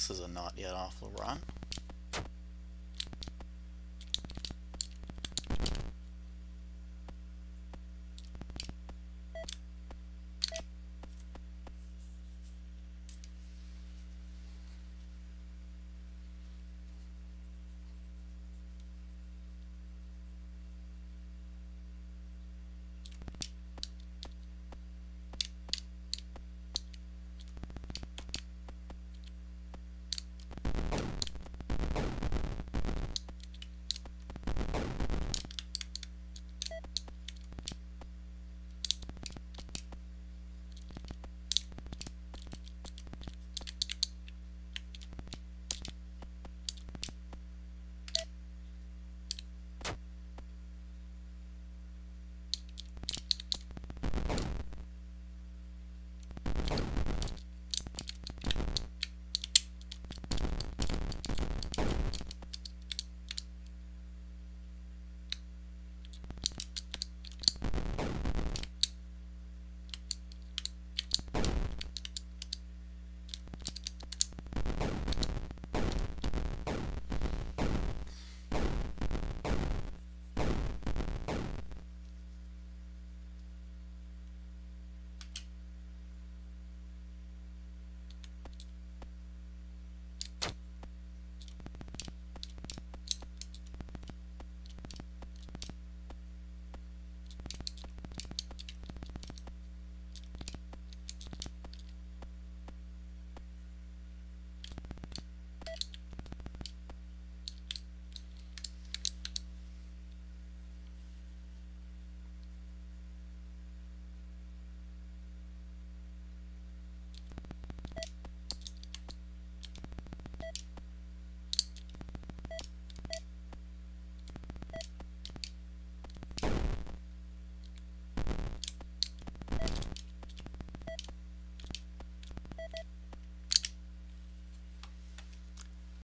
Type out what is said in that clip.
This is a not yet awful run.